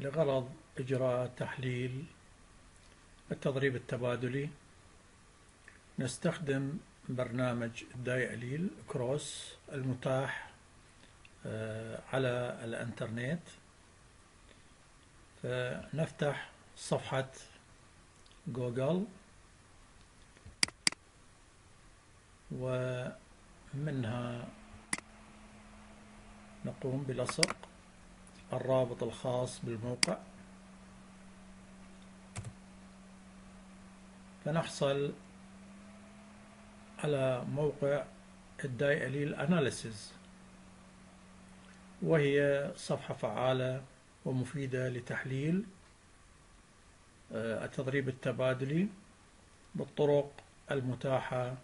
لغرض إجراء تحليل التضريب التبادلي نستخدم برنامج الدايأليل كروس المتاح آه، على الإنترنت. فنفتح صفحة جوجل. ومنها نقوم بلصق الرابط الخاص بالموقع. فنحصل على موقع الدايأليل أناليسيز وهي صفحة فعالة ومفيدة لتحليل آه، التضريب التبادلي بالطرق المتاحة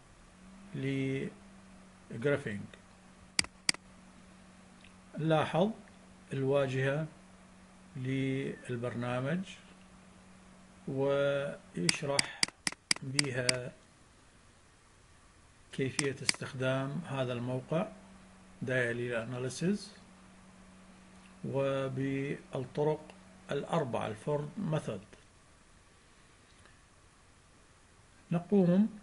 ل Griffing. نلاحظ الواجهة للبرنامج ويشرح بها كيفية استخدام هذا الموقع diallel analysis وبالطرق الأربعة ال four method. نقوم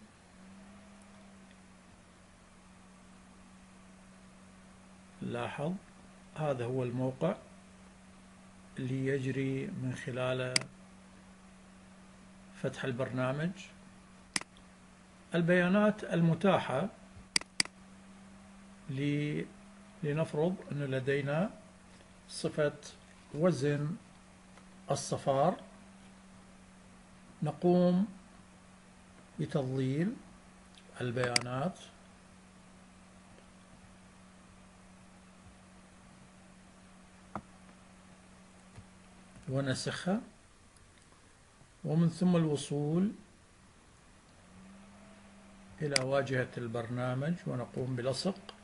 لاحظ هذا هو الموقع اللي يجري من خلاله فتح البرنامج. البيانات المتاحة لنفرض أن لدينا صفة وزن الصفار. نقوم بتضليل البيانات. ونسخها ومن ثم الوصول إلى واجهة البرنامج ونقوم بلصق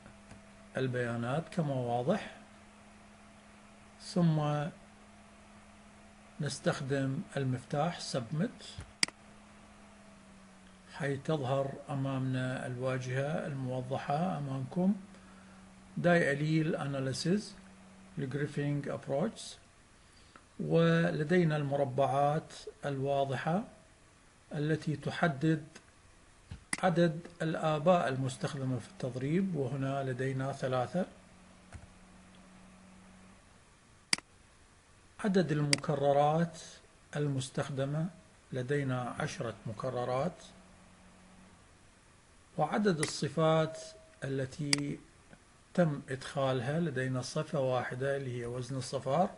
البيانات كما واضح. ثم نستخدم المفتاح Submit حيث تظهر أمامنا الواجهة الموضحة أمامكم. Dialil Analysis لجريفينج Approach ولدينا المربعات الواضحة التي تحدد عدد الآباء المستخدمة في التضريب وهنا لدينا ثلاثة. عدد المكررات المستخدمة لدينا عشرة مكررات. وعدد الصفات التي تم إدخالها لدينا صفة واحدة اللي هي وزن الصفار.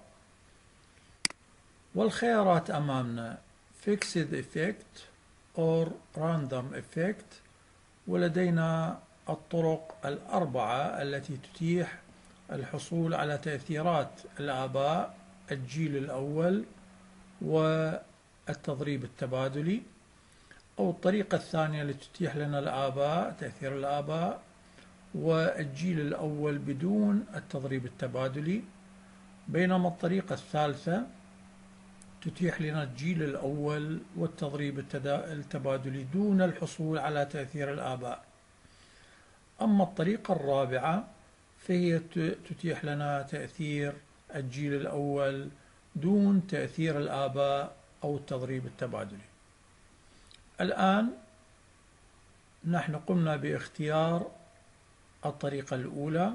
والخيارات أمامنا. Fixed Effect or Random Effect. ولدينا الطرق الأربعة التي تتيح الحصول على تأثيرات الآباء الجيل الأول والتضريب التبادلي. أو الطريقة الثانية التي تتيح لنا الآباء تأثير الآباء والجيل الأول بدون التضريب التبادلي. بينما الطريقة الثالثة تتيح لنا الجيل الأول والتضريب التبادلي دون الحصول على تأثير الآباء. أما الطريقة الرابعة فهي تتيح لنا تأثير الجيل الأول دون تأثير الآباء أو التضريب التبادلي. الآن نحن قمنا باختيار الطريقة الأولى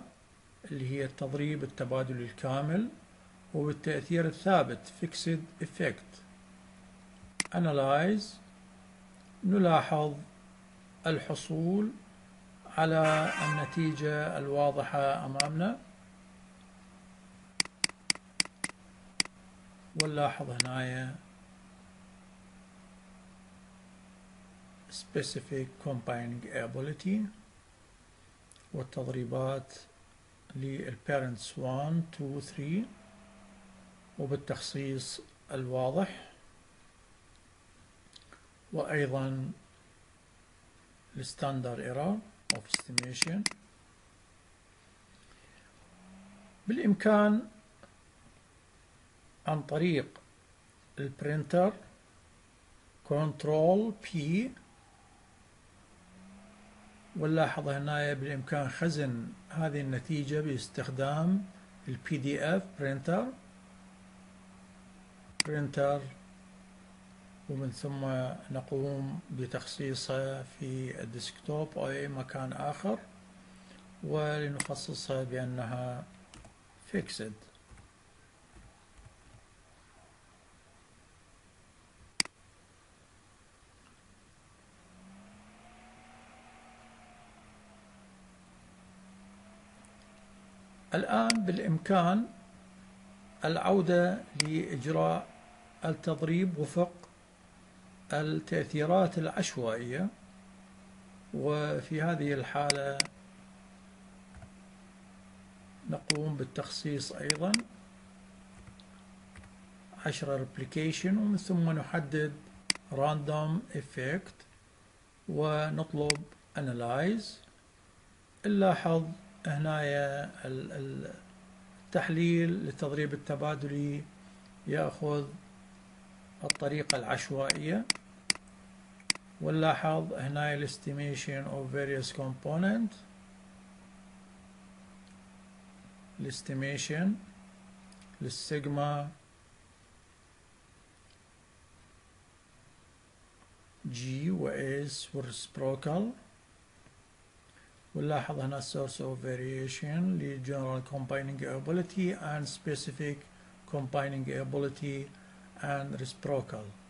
اللي هي التضريب التبادلي الكامل. وبالتأثير الثابت Fixed Effect. Analyze. نلاحظ الحصول على النتيجة الواضحة أمامنا. ونلاحظ هنا Specific Combining Ability والتضريبات للبيرنتس 1 2 3 وبالتخصيص الواضح وأيضا ال standard error of estimation. بالإمكان عن طريق ال printer control P ونلاحظ هنا بالإمكان خزن هذه النتيجة باستخدام ال PDF printer printer ومن ثم نقوم بتخصيصها في ال desktop أو أي مكان آخر ولنخصصها بأنها fixed. الآن بالإمكان العودة لإجراء التضريب وفق التأثيرات العشوائية وفي هذه الحالة نقوم بالتخصيص أيضا. عشرة replication ومن ثم نحدد random effect ونطلب analyze. نلاحظ هنا التحليل للتضريب التبادلي يأخذ الطريقة العشوائية ونلاحظ هنا ال estimation of variance component ال estimation لل sigma جي وإس والريسبروكال ونلاحظ هنا source of variation ل general combining ability and specific combining ability and reciprocal er